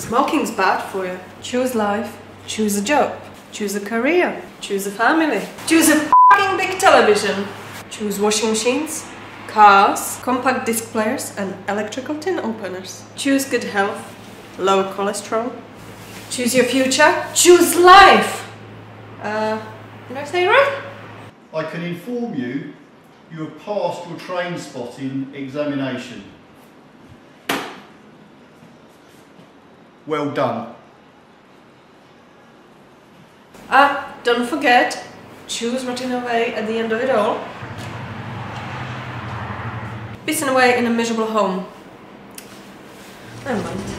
Smoking's bad for you. Choose life. Choose a job. Choose a career. Choose a family. Choose a fucking big television. Choose washing machines, cars, compact disc players, and electrical tin openers. Choose good health, low cholesterol. Choose your future. Choose life. Uh, did I say right? I can inform you you have passed your train spotting examination. Well done. Ah, don't forget, choose rotting away at the end of it all. Pissing away in a miserable home. Never mind.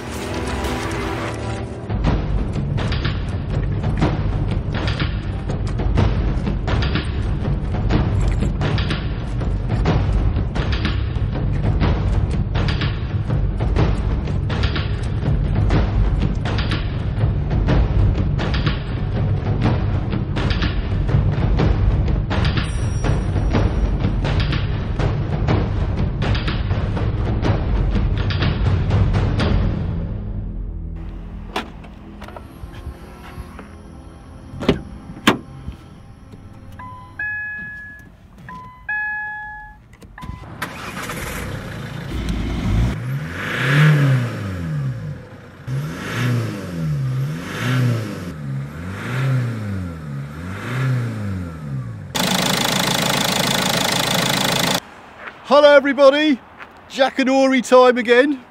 Hello everybody, Jackanory time again.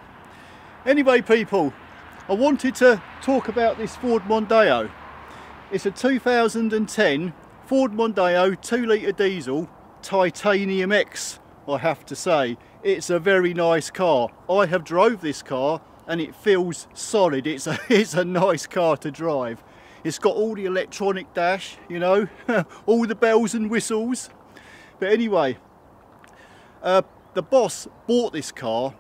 Anyway people, I wanted to talk about this Ford Mondeo. It's a 2010 Ford Mondeo 2 litre diesel Titanium X I have to say. It's a very nice car. I have drove this car and it feels solid. It's a, it's a nice car to drive. It's got all the electronic dash, you know, all the bells and whistles. But anyway, uh, the boss bought this car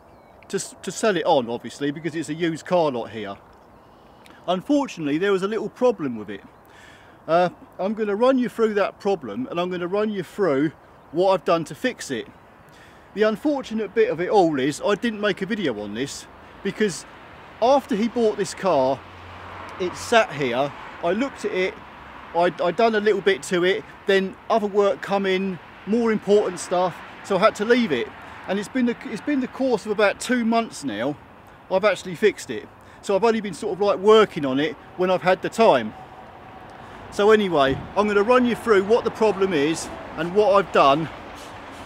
to, to sell it on, obviously, because it's a used car lot here. Unfortunately, there was a little problem with it. Uh, I'm going to run you through that problem and I'm going to run you through what I've done to fix it. The unfortunate bit of it all is I didn't make a video on this because after he bought this car, it sat here, I looked at it, I'd, I'd done a little bit to it, then other work come in, more important stuff, so I had to leave it. And it's been the, it's been the course of about two months now, I've actually fixed it. So I've only been sort of like working on it when I've had the time. So anyway, I'm going to run you through what the problem is and what I've done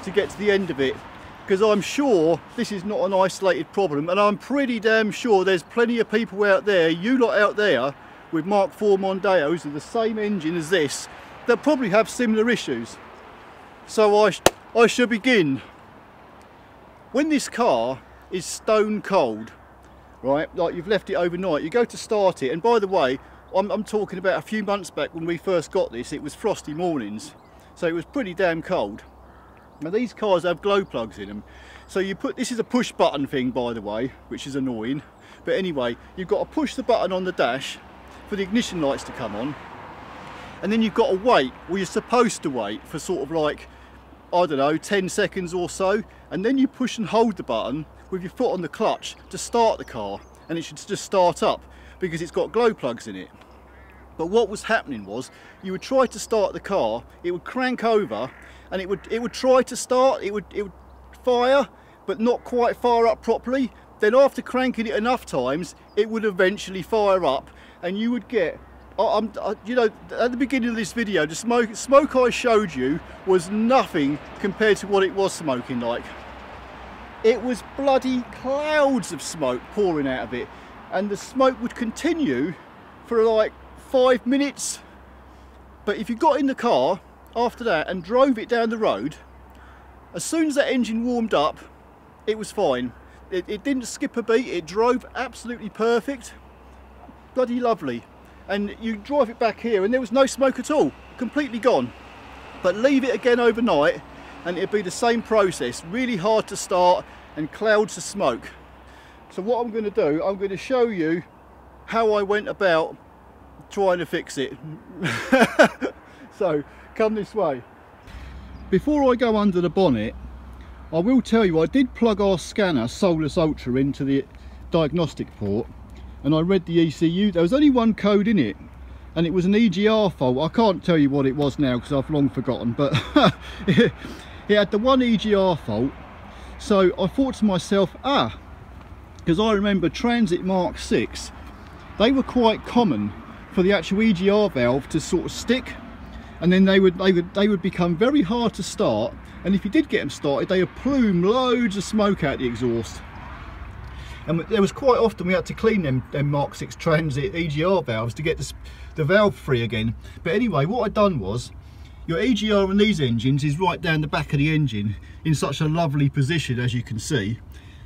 to get to the end of it. Because I'm sure this is not an isolated problem and I'm pretty damn sure there's plenty of people out there, you lot out there, with Mark IV Mondeos with the same engine as this, that probably have similar issues. So I, I shall begin. When this car is stone cold, right, like you've left it overnight, you go to start it, and by the way, I'm, I'm talking about a few months back when we first got this, it was frosty mornings, so it was pretty damn cold. Now these cars have glow plugs in them, so you put, this is a push button thing by the way, which is annoying, but anyway, you've got to push the button on the dash for the ignition lights to come on, and then you've got to wait, well you're supposed to wait for sort of like I don't know, 10 seconds or so, and then you push and hold the button with your foot on the clutch to start the car, and it should just start up because it's got glow plugs in it. But what was happening was, you would try to start the car, it would crank over, and it would it would try to start, it would it would fire, but not quite fire up properly. Then after cranking it enough times, it would eventually fire up, and you would get I'm, I, you know, at the beginning of this video, the smoke, smoke I showed you was nothing compared to what it was smoking like. It was bloody clouds of smoke pouring out of it. And the smoke would continue for like five minutes. But if you got in the car after that and drove it down the road, as soon as that engine warmed up, it was fine. It, it didn't skip a beat, it drove absolutely perfect. Bloody lovely and you drive it back here and there was no smoke at all, completely gone. But leave it again overnight and it'll be the same process, really hard to start and clouds of smoke. So what I'm going to do, I'm going to show you how I went about trying to fix it. so come this way. Before I go under the bonnet, I will tell you I did plug our scanner Solus Ultra into the diagnostic port and I read the ECU. There was only one code in it and it was an EGR fault. I can't tell you what it was now because I've long forgotten, but it, it had the one EGR fault. So I thought to myself, ah, because I remember Transit Mark 6, they were quite common for the actual EGR valve to sort of stick and then they would they would they would become very hard to start and if you did get them started they would plume loads of smoke out the exhaust and there was quite often we had to clean them, them Mark 6 Transit EGR valves to get the, the valve free again. But anyway what I'd done was your EGR on these engines is right down the back of the engine in such a lovely position as you can see.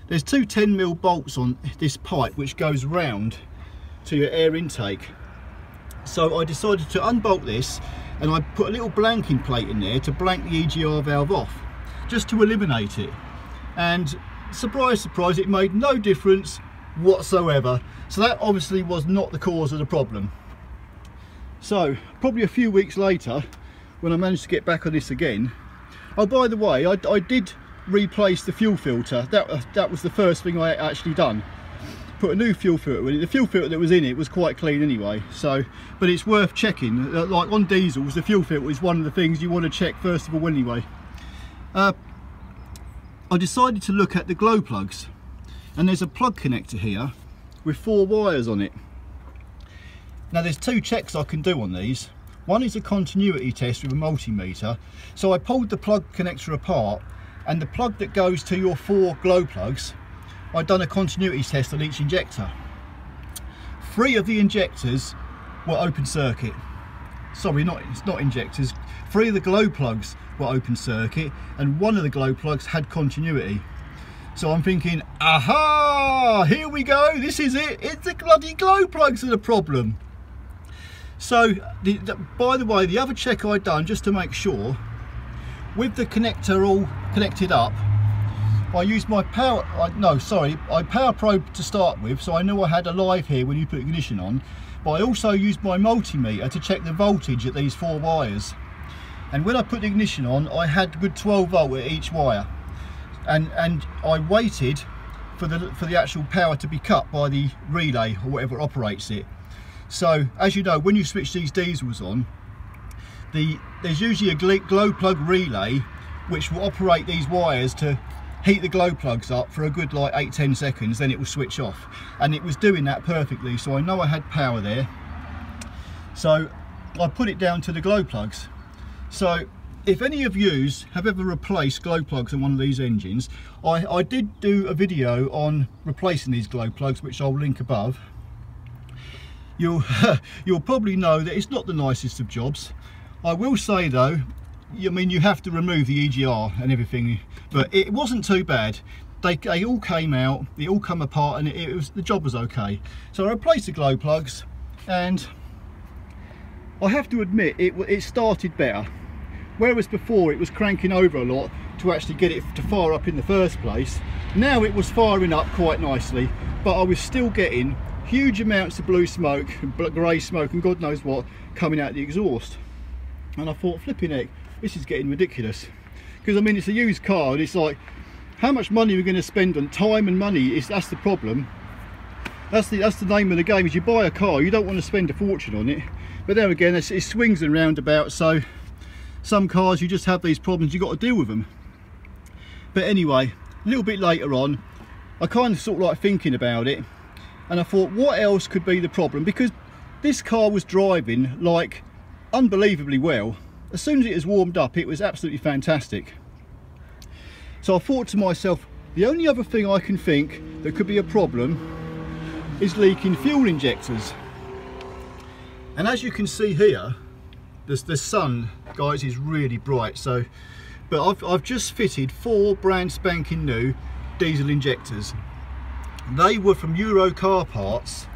There's two 10 mil bolts on this pipe which goes round to your air intake. So I decided to unbolt this and I put a little blanking plate in there to blank the EGR valve off just to eliminate it. And surprise surprise it made no difference whatsoever so that obviously was not the cause of the problem so probably a few weeks later when I managed to get back on this again oh by the way I, I did replace the fuel filter that, that was the first thing I actually done put a new fuel filter in it. The fuel filter that was in it was quite clean anyway, so, but it's worth checking. Uh, like on diesels, the fuel filter is one of the things you want to check first of all anyway. Uh, I decided to look at the glow plugs, and there's a plug connector here with four wires on it. Now there's two checks I can do on these. One is a continuity test with a multimeter. So I pulled the plug connector apart and the plug that goes to your four glow plugs I'd done a continuity test on each injector. Three of the injectors were open circuit. Sorry, not it's not injectors. Three of the glow plugs were open circuit and one of the glow plugs had continuity. So I'm thinking, aha, here we go, this is it. It's the bloody glow plugs that are the problem. So, the, the, by the way, the other check I'd done just to make sure, with the connector all connected up, I used my power, I, no sorry, I power probe to start with so I knew I had a live here when you put ignition on but I also used my multimeter to check the voltage at these four wires and when I put the ignition on I had good 12 volt at each wire. And and I waited for the for the actual power to be cut by the relay or whatever operates it. So as you know when you switch these diesels on the there's usually a glow plug relay which will operate these wires to heat the glow plugs up for a good like 8-10 seconds then it will switch off. And it was doing that perfectly so I know I had power there. So I put it down to the glow plugs so if any of yous have ever replaced glow plugs on one of these engines I, I did do a video on replacing these glow plugs which I'll link above. You'll you'll probably know that it's not the nicest of jobs. I will say though I mean you have to remove the EGR and everything but it wasn't too bad. They, they all came out they all come apart and it, it was the job was okay. So I replaced the glow plugs and I have to admit it, it started better. Whereas before it was cranking over a lot to actually get it to fire up in the first place. Now it was firing up quite nicely but I was still getting huge amounts of blue smoke and grey smoke and God knows what coming out the exhaust. And I thought flipping it this is getting ridiculous. Because I mean it's a used car and it's like how much money we're going to spend on time and money is that's the problem. That's the that's the name of the game is you buy a car you don't want to spend a fortune on it but there again it swings and roundabouts so some cars you just have these problems you've got to deal with them. But anyway a little bit later on I kind of sort of like thinking about it and I thought what else could be the problem? Because this car was driving like unbelievably well. As soon as it was warmed up it was absolutely fantastic. So I thought to myself the only other thing I can think that could be a problem is leaking fuel injectors and as you can see here the sun guys is really bright so but I've, I've just fitted four brand spanking new diesel injectors. They were from Euro car parts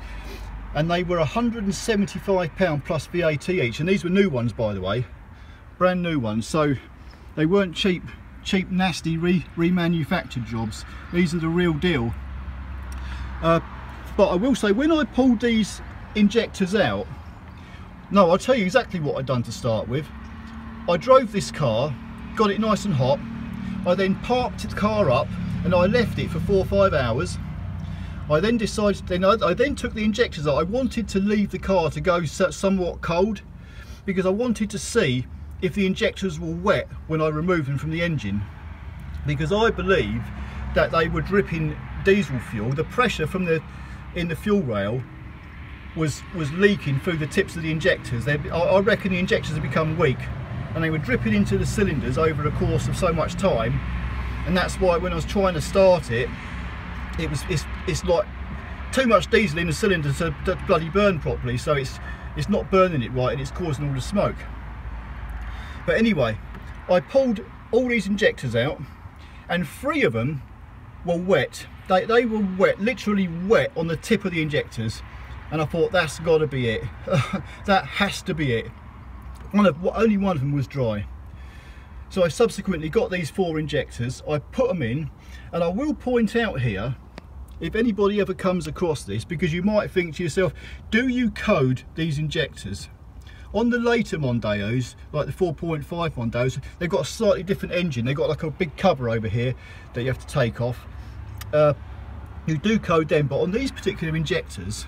and they were 175 pound plus VAT each and these were new ones by the way brand new ones. So they weren't cheap cheap nasty re remanufactured jobs. These are the real deal. Uh, but I will say when I pulled these injectors out no I'll tell you exactly what I'd done to start with I drove this car got it nice and hot I then parked the car up and I left it for four or five hours I then decided, then I, I then took the injectors out. I wanted to leave the car to go somewhat cold because I wanted to see if the injectors were wet when I removed them from the engine because I believe that they were dripping diesel fuel. The pressure from the in the fuel rail was was leaking through the tips of the injectors. They, I, reckon the injectors had become weak and they were dripping into the cylinders over the course of so much time and that's why when I was trying to start it it was it's, it's like too much diesel in the cylinder to, to bloody burn properly so it's it's not burning it right and it's causing all the smoke. But anyway I pulled all these injectors out and three of them were wet. They, they were wet literally wet on the tip of the injectors and I thought that's got to be it. That has to be it. One of only one of them was dry. So I subsequently got these four injectors I put them in and I will point out here if anybody ever comes across this because you might think to yourself do you code these injectors? On the later Mondeos like the 4.5 Mondeos they've got a slightly different engine. They've got like a big cover over here that you have to take off. Uh, you do code them but on these particular injectors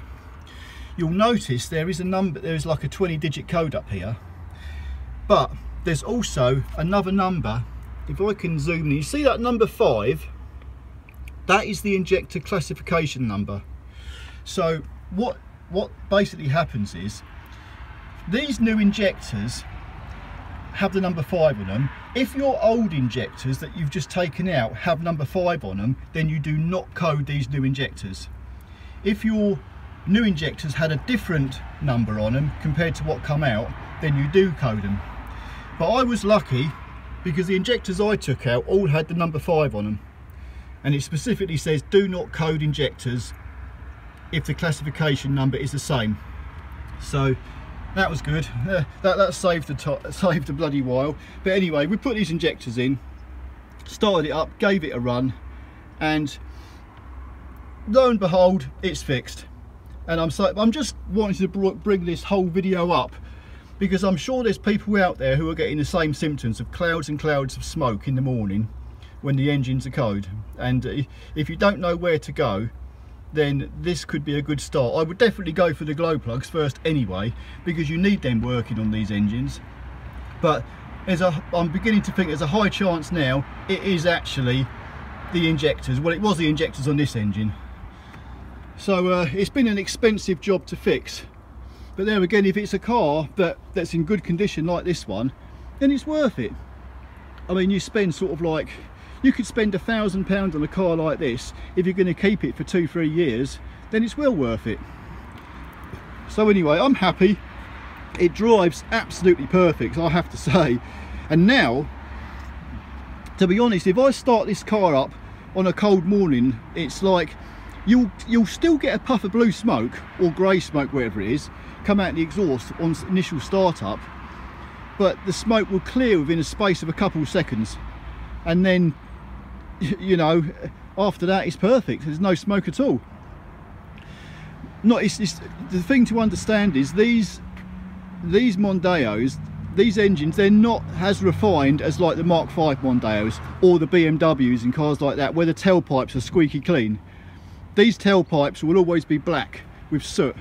you'll notice there is a number there is like a 20 digit code up here. But there's also another number. If I can zoom in you see that number five? That is the injector classification number. So what what basically happens is these new injectors have the number five on them. If your old injectors that you've just taken out have number five on them then you do not code these new injectors. If your new injectors had a different number on them compared to what come out then you do code them but I was lucky because the injectors I took out all had the number five on them and it specifically says do not code injectors if the classification number is the same. So that was good. Uh, that, that saved the saved a bloody while. But anyway we put these injectors in started it up gave it a run and lo and behold it's fixed and I'm so I'm just wanting to bring this whole video up because I'm sure there's people out there who are getting the same symptoms of clouds and clouds of smoke in the morning when the engines are code and if you don't know where to go then this could be a good start. I would definitely go for the glow plugs first anyway because you need them working on these engines but as I'm beginning to think there's a high chance now it is actually the injectors. Well it was the injectors on this engine so uh, it's been an expensive job to fix. But there again if it's a car that that's in good condition like this one then it's worth it. I mean you spend sort of like you could spend a thousand pounds on a car like this if you're going to keep it for two three years then it's well worth it. So anyway I'm happy. It drives absolutely perfect I have to say. And now to be honest if I start this car up on a cold morning it's like you'll you'll still get a puff of blue smoke or grey smoke wherever it is come out the exhaust on initial startup but the smoke will clear within a space of a couple of seconds. And then you know after that it's perfect. There's no smoke at all. Not it's, it's, the thing to understand is these these Mondeos these engines they're not as refined as like the Mark 5 Mondeos or the BMWs and cars like that where the tailpipes are squeaky clean these tailpipes will always be black with soot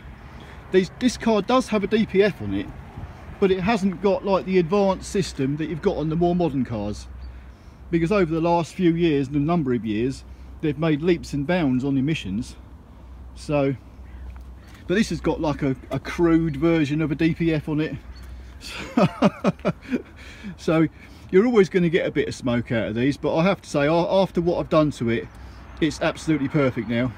these, this car does have a DPF on it but it hasn't got like the advanced system that you've got on the more modern cars because over the last few years, the number of years, they've made leaps and bounds on emissions. So, but this has got like a, a crude version of a DPF on it. so you're always going to get a bit of smoke out of these, but I have to say, after what I've done to it, it's absolutely perfect now.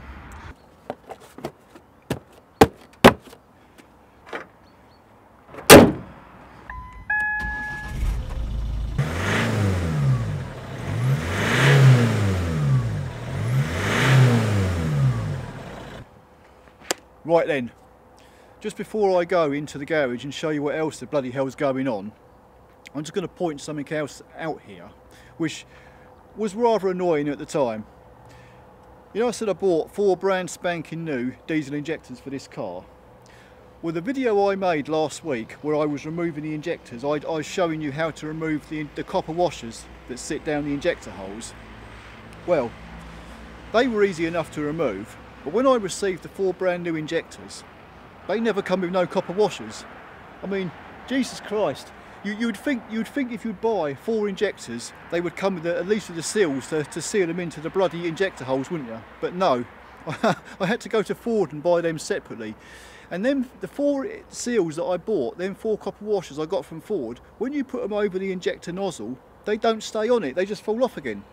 Right then, just before I go into the garage and show you what else the bloody hell's going on, I'm just going to point something else out here, which was rather annoying at the time. You know I said I bought four brand spanking new diesel injectors for this car? Well the video I made last week where I was removing the injectors, I, I was showing you how to remove the, the copper washers that sit down the injector holes. Well, they were easy enough to remove But when I received the four brand new injectors, they never come with no copper washers. I mean, Jesus Christ. You, you'd think you'd think if you'd buy four injectors, they would come with at least with the seals to, to seal them into the bloody injector holes, wouldn't you? But no, I had to go to Ford and buy them separately. And then the four seals that I bought, then four copper washers I got from Ford, when you put them over the injector nozzle, they don't stay on it, they just fall off again.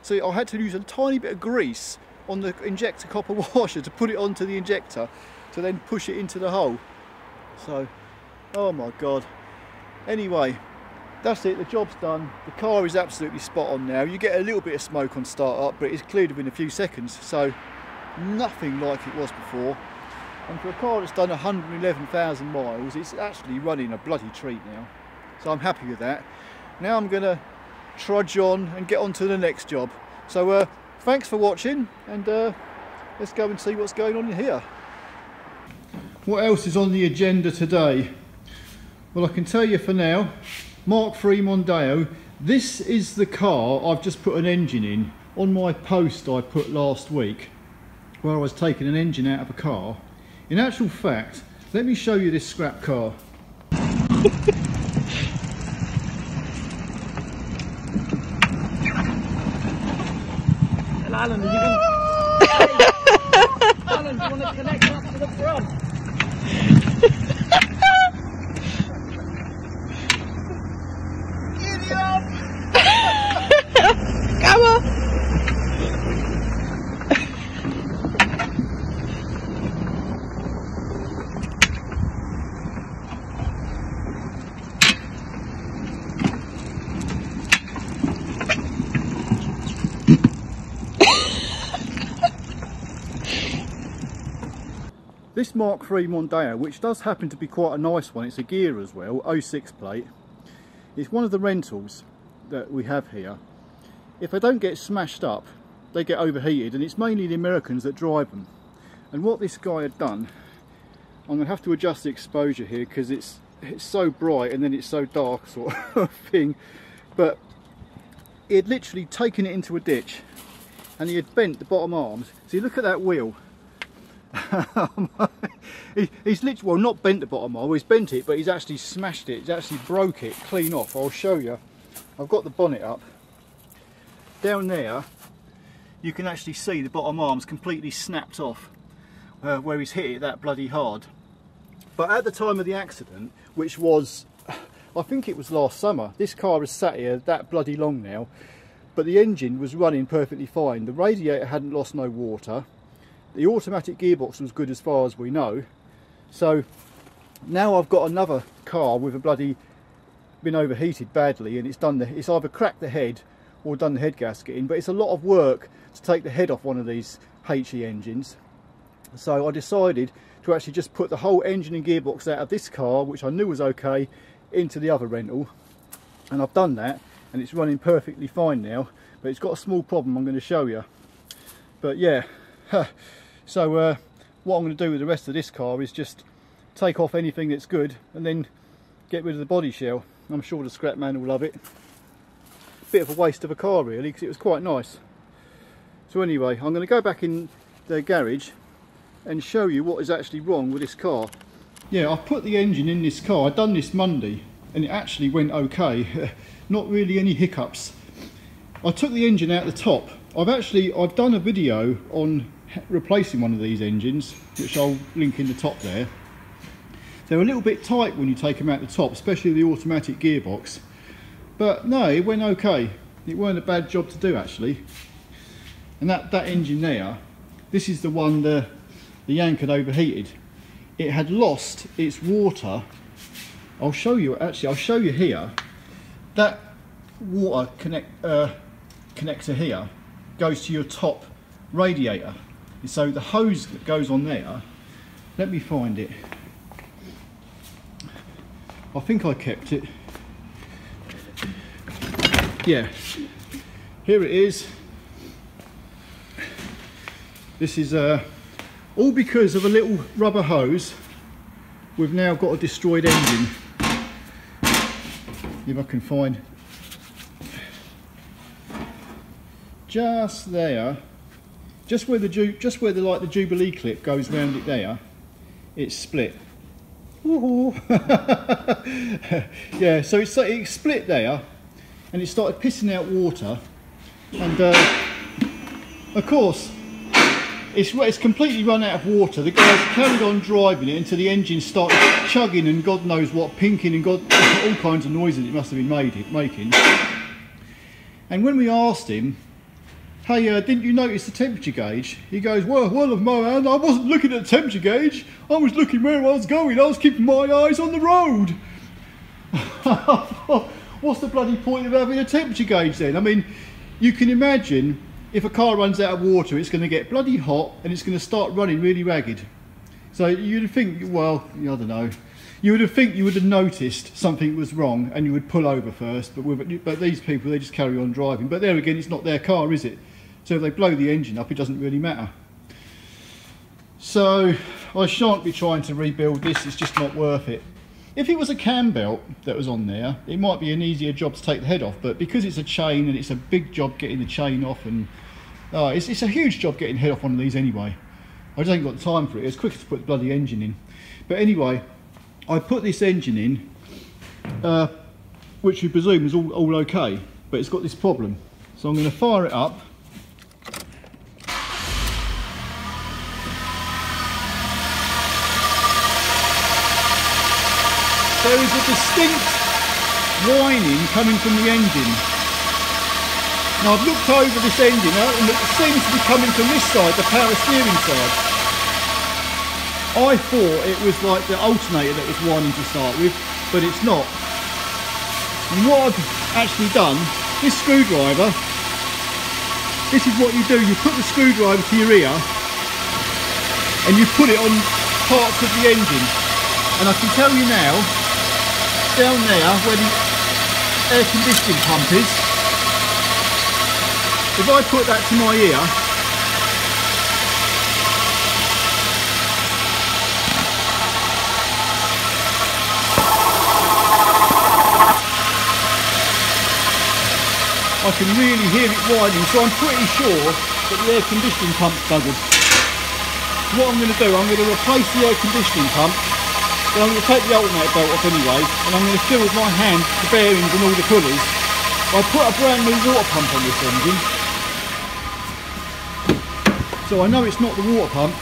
So I had to use a tiny bit of grease on the injector copper washer to put it onto the injector to then push it into the hole. So, oh my God. Anyway, that's it, the job's done. The car is absolutely spot on now. You get a little bit of smoke on start up, but it's cleared within a few seconds. So, nothing like it was before. And for a car that's done 111,000 miles, it's actually running a bloody treat now. So I'm happy with that. Now I'm gonna trudge on and get on to the next job. So uh, thanks for watching and uh, let's go and see what's going on here. What else is on the agenda today? Well, I can tell you for now, Mark III Mondeo, this is the car I've just put an engine in on my post I put last week where I was taking an engine out of a car. In actual fact, let me show you this scrap car. Alan, are you going Alan, do you want to connect up to the front? This Mark III Mondeo, which does happen to be quite a nice one, it's a Ghia as well, 06 plate. It's one of the rentals that we have here. If they don't get smashed up, they get overheated and it's mainly the Americans that drive them. And what this guy had done, I'm going to have to adjust the exposure here because it's, it's so bright and then it's so dark sort of thing. But he had literally taken it into a ditch and he had bent the bottom arms. So you look at that wheel, he, he's literally, well not bent the bottom arm, he's bent it, but he's actually smashed it, he's actually broke it clean off. I'll show you. I've got the bonnet up. Down there, you can actually see the bottom arms completely snapped off uh, where he's hit it that bloody hard. But at the time of the accident, which was, I think it was last summer, this car has sat here that bloody long now, but the engine was running perfectly fine. The radiator hadn't lost no water. The automatic gearbox was good as far as we know. So now I've got another car with a bloody been overheated badly and it's done the it's either cracked the head or done the head gasket in but it's a lot of work to take the head off one of these HE engines. So I decided to actually just put the whole engine and gearbox out of this car which I knew was okay into the other rental. And I've done that and it's running perfectly fine now but it's got a small problem I'm going to show you but yeah so uh, what I'm going to do with the rest of this car is just take off anything that's good and then get rid of the body shell. I'm sure the scrap man will love it. Bit of a waste of a car really because it was quite nice. So anyway I'm going to go back in the garage and show you what is actually wrong with this car. Yeah I've put the engine in this car. I've done this Monday and it actually went okay. Not really any hiccups. I took the engine out the top. I've actually I've done a video on replacing one of these engines which I'll link in the top there. They're a little bit tight when you take them out the top especially the automatic gearbox. But no it went okay. It weren't a bad job to do actually. And that that engine there this is the one the the yank had overheated. It had lost its water. I'll show you actually I'll show you here. That water connect uh, connector here goes to your top radiator so the hose that goes on there let me find it. I think I kept it. Yeah. Here it is. This is uh, all because of a little rubber hose. We've now got a destroyed engine. If I can find. Just there just where the ju- just where the like the Jubilee clip goes round it there, it's split. Yeah, so it's like it split there, and it started pissing out water, and uh, of course. It's, it's completely run out of water. The guys carried on driving it until the engine started chugging and God knows what, pinking and God, all kinds of noises it must have been made, making. And when we asked him, hey, uh, didn't you notice the temperature gauge? He goes, well, well, man, I wasn't looking at the temperature gauge. I was looking where I was going. I was keeping my eyes on the road. What's the bloody point of having a temperature gauge then? I mean, you can imagine if a car runs out of water, it's going to get bloody hot and it's going to start running really ragged. So you'd think, well, I don't know. You would have think you would have noticed something was wrong and you would pull over first. But but these people, they just carry on driving. But there again, it's not their car, is it? So if they blow the engine up, it doesn't really matter. So I shan't be trying to rebuild this. It's just not worth it. If it was a cam belt that was on there, it might be an easier job to take the head off. But because it's a chain and it's a big job getting the chain off and Oh, it's, it's a huge job getting head off one of these anyway. I just ain't got the time for it. It's quicker to put the bloody engine in. But anyway, I put this engine in, uh, which we presume is all, all okay, but it's got this problem. So I'm going to fire it up. There is a distinct whining coming from the engine. Now I've looked over this engine uh, and it seems to be coming from this side, the power steering side. I thought it was like the alternator that was whining to start with, but it's not. And what I've actually done, this screwdriver, this is what you do, you put the screwdriver to your ear and you put it on parts of the engine. And I can tell you now, down there where the air conditioning pump is, if I put that to my ear, I can really hear it whining, so I'm pretty sure that the air conditioning pump's buggered. What I'm going to do, I'm going to replace the air conditioning pump, then I'm going to take the alternator belt off anyway, and I'm going to fill with my hand the bearings and all the pulleys. I put a brand new water pump on this engine, so I know it's not the water pump.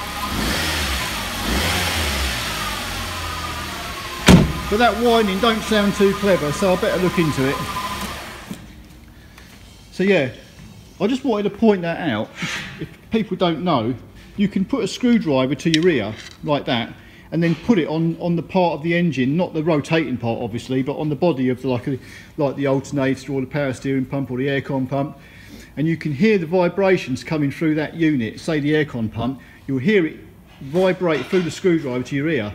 But that whining don't sound too clever, so I better look into it. So yeah, I just wanted to point that out. If people don't know, you can put a screwdriver to your ear, like that, and then put it on, on the part of the engine, not the rotating part obviously, but on the body of the, like, a, like the alternator or the power steering pump or the aircon pump and you can hear the vibrations coming through that unit, say the aircon pump, you'll hear it vibrate through the screwdriver to your ear.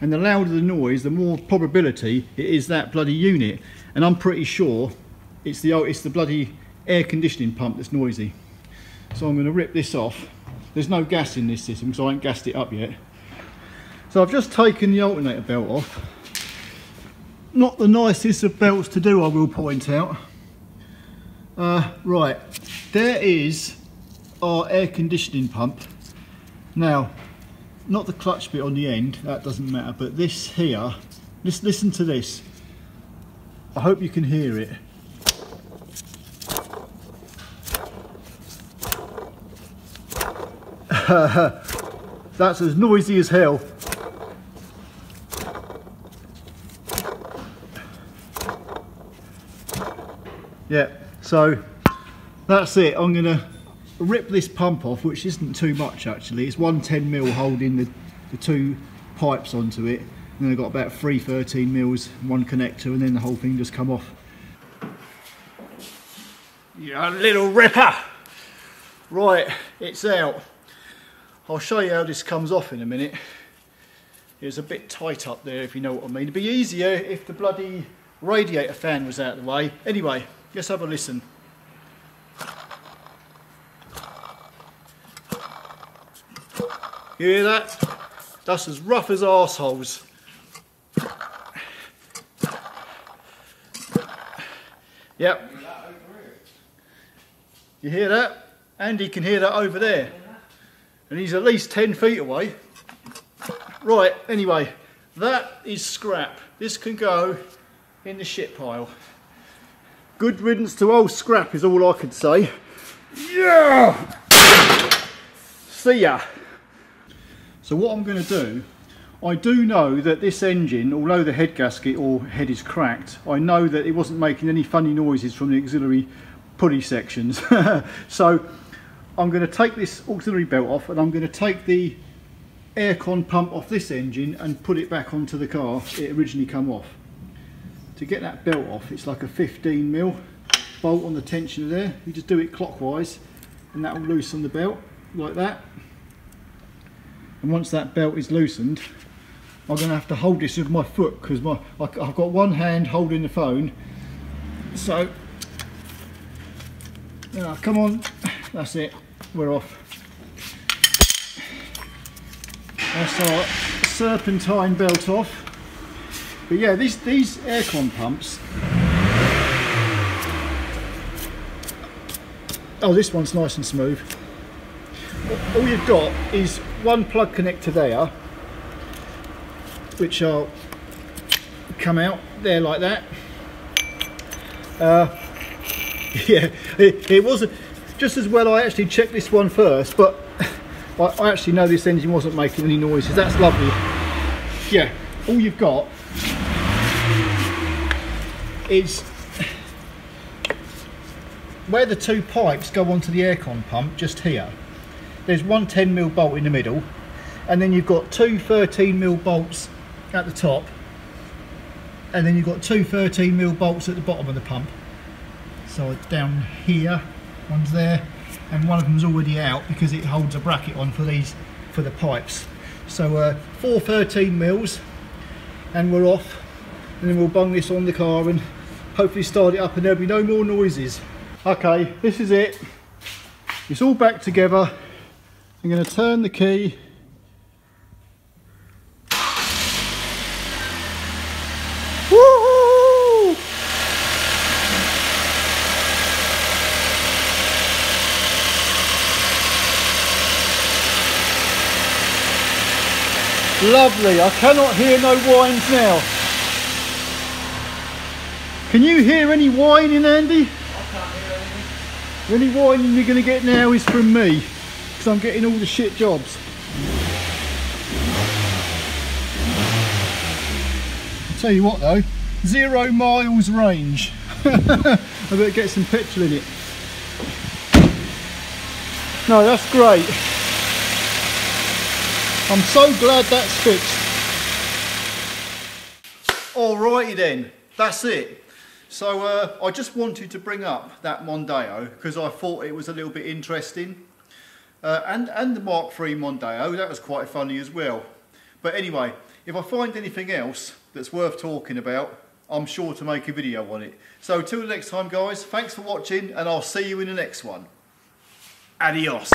And the louder the noise, the more probability it is that bloody unit. And I'm pretty sure it's the, it's the bloody air conditioning pump that's noisy. So I'm going to rip this off. There's no gas in this system because I ain't gassed it up yet. So I've just taken the alternator belt off. Not the nicest of belts to do, I will point out. Uh, right, there is our air conditioning pump. Now, not the clutch bit on the end, that doesn't matter, but this here, just listen to this. I hope you can hear it. That's as noisy as hell. Yeah. So that's it. I'm to rip this pump off, which isn't too much actually. It's one 10 mil holding the, the two pipes onto it. And then I've got about three 13 mils, one connector, and then the whole thing just come off. You little ripper! Right, it's out. I'll show you how this comes off in a minute. It's a bit tight up there, if you know what I mean. It'd be easier if the bloody radiator fan was out of the way. Anyway, Let's have a listen. You hear that? That's as rough as arseholes. Yep. You hear that? Andy can hear that over there. and he's at least 10 feet away. Right, anyway, that is scrap. This can go in the shit pile. Good riddance to old scrap is all I can say. Yeah! See ya! So what I'm going to do, I do know that this engine, although the head gasket or head is cracked, I know that it wasn't making any funny noises from the auxiliary pulley sections. so I'm going to take this auxiliary belt off and I'm going to take the aircon pump off this engine and put it back onto the car it originally come off. To get that belt off it's like a 15 mil bolt on the tensioner there. You just do it clockwise and that will loosen the belt like that. And once that belt is loosened I'm going to have to hold this with my foot because my I've got one hand holding the phone. So now come on. That's it. We're off. That's our serpentine belt off but yeah these these aircon pumps. Oh this one's nice and smooth. All you've got is one plug connector there which will come out there like that. Uh, yeah it, it wasn't just as well I actually checked this one first but I, I actually know this engine wasn't making any noises. That's lovely. Yeah all you've got is where the two pipes go onto the aircon pump just here. There's one 10 mil bolt in the middle and then you've got two 13 mil bolts at the top and then you've got two 13 mil bolts at the bottom of the pump. So it's down here one's there and one of them's already out because it holds a bracket on for these for the pipes. So uh, four 13 mils and we're off and then we'll bung this on the car and hopefully start it up and there'll be no more noises. Okay this is it. It's all back together. I'm going to turn the key. Lovely, I cannot hear no whines now. Can you hear any whining, Andy? I can't hear anything. The only whining you're going to get now is from me, because I'm getting all the shit jobs. I'll tell you what though, zero miles range. I better get some petrol in it. No, that's great. I'm so glad that's fixed. Alrighty then, that's it. So uh, I just wanted to bring up that Mondeo because I thought it was a little bit interesting. Uh, and, and the Mark III Mondeo, that was quite funny as well. But anyway, if I find anything else that's worth talking about, I'm sure to make a video on it. So till the next time guys, thanks for watching and I'll see you in the next one. Adios.